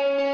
Oh,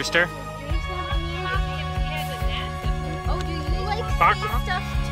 rooster? Oh,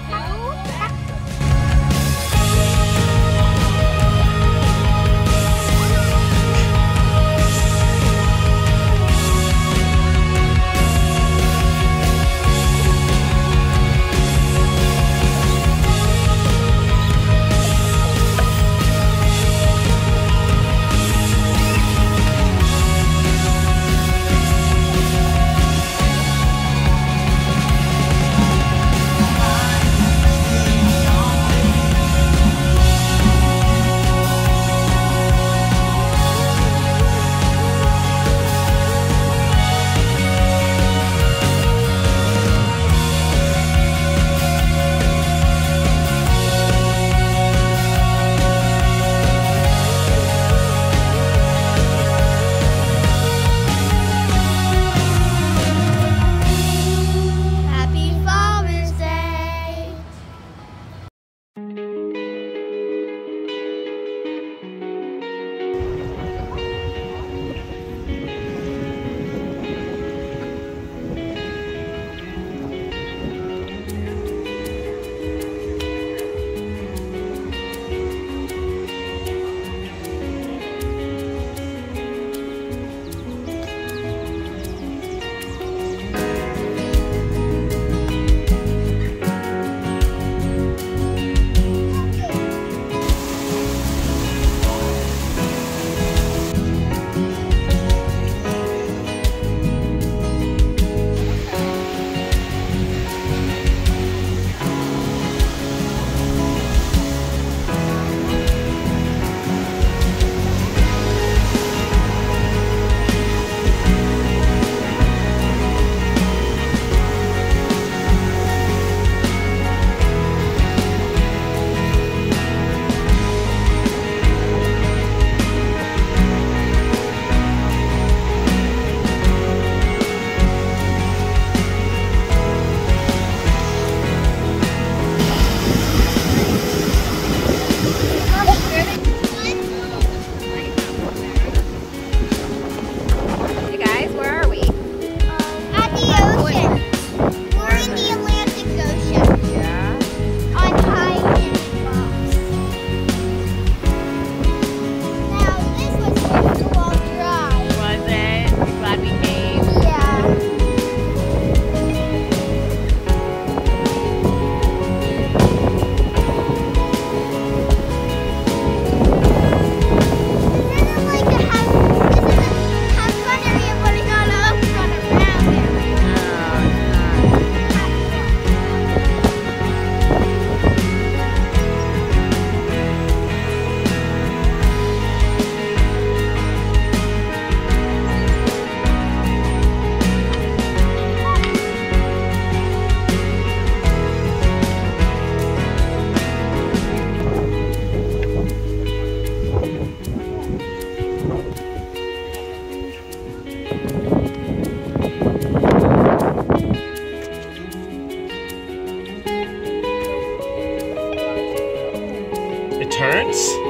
turns?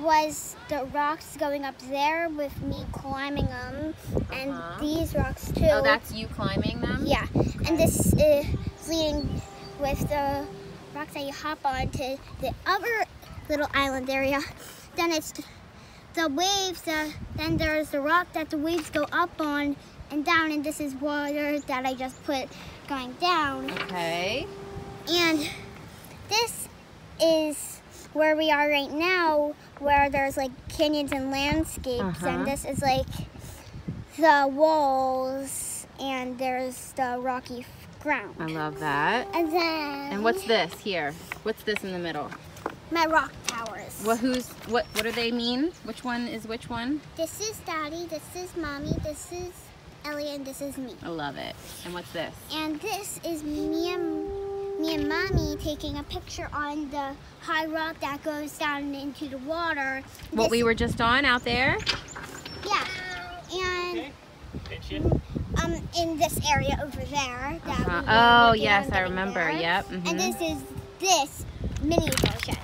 Was the rocks going up there with me climbing them, and Uh-huh. these rocks too. Oh, that's you climbing them? yeah. And this is leading with the rocks that you hop on to the other little island area. Then it's the waves. Uh, then there's the rock that the waves go up on and down, and this is water that I just put going down. Okay. And this is where we are right now, where there's like canyons and landscapes, Uh-huh. and this is like the walls, and there's the rocky f- ground. I love that. And then And what's this here? What's this in the middle? my rock towers. What who's what what do they mean? Which one is which one? This is Daddy, this is Mommy, this is Ellie, and this is me. I love it. And what's this? And this is me and me and Mommy taking a picture on the high rock that goes down into the water. What This- we were just on out there? Yeah. And um in this area over there. That Uh-huh. were Oh yes, I remember. there. Yep. mhm. And this is this mini version.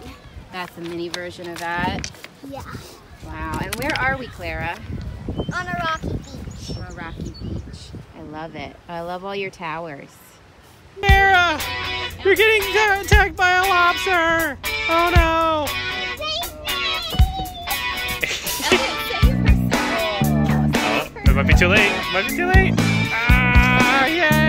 That's a mini version of that. Yeah. Wow. And where are we, Clara? On a rocky beach. On a rocky beach. I love it. I love all your towers. Sarah! You're getting attacked by a lobster! Oh no! Oh, it might be too late. It Might be too late. Ah, yay!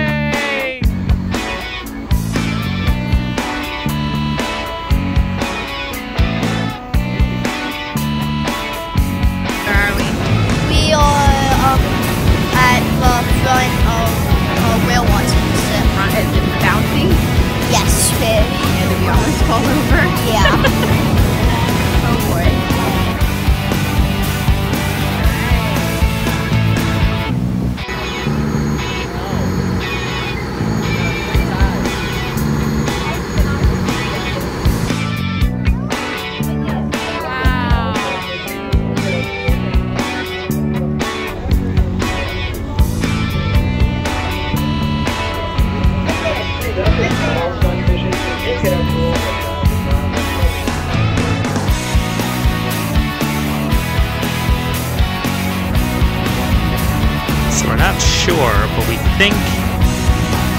Think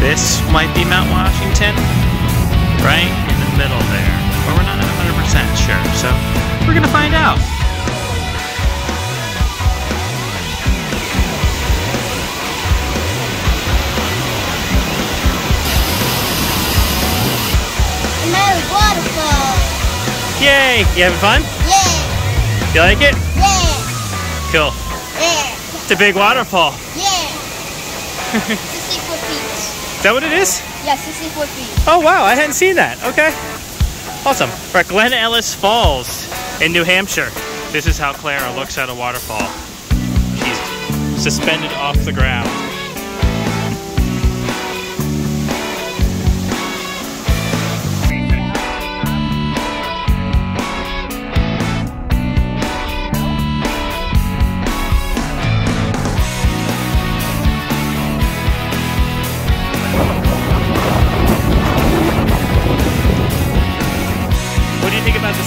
this might be Mount Washington, right in the middle there. But we're not 100% sure, so we're gonna find out. Another waterfall. Yay! You having fun? Yeah, You like it? yeah, Cool. yeah, It's a big waterfall. yeah. 64 feet. Is that what it is? Yeah, 64 feet. Oh wow, I hadn't seen that. Okay. Awesome. We're at Glen Ellis Falls in New Hampshire. This is how Clara looks at a waterfall. She's suspended off the ground.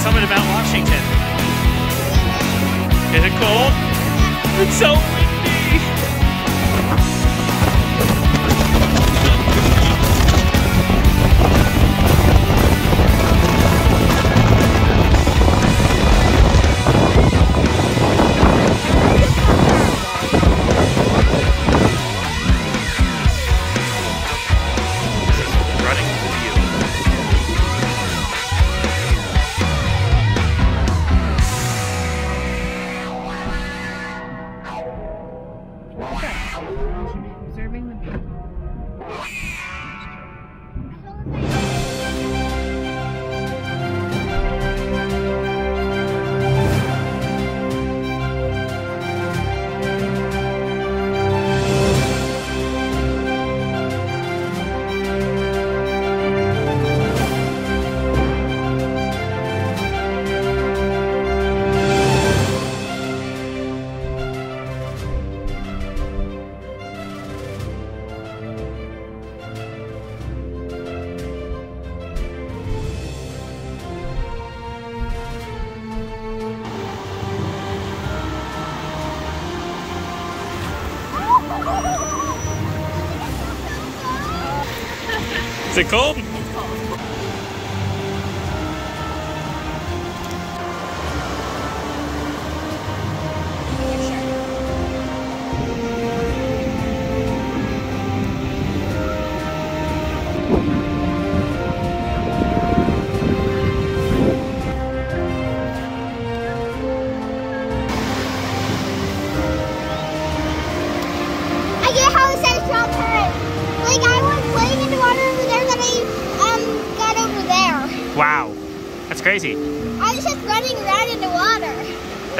Of Mount Washington? Is it cold? It's so it called?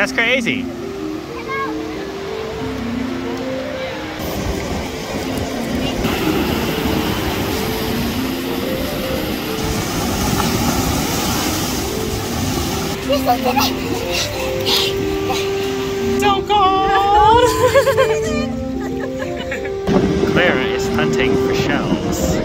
That's crazy. Don't go. Clara is hunting for shells.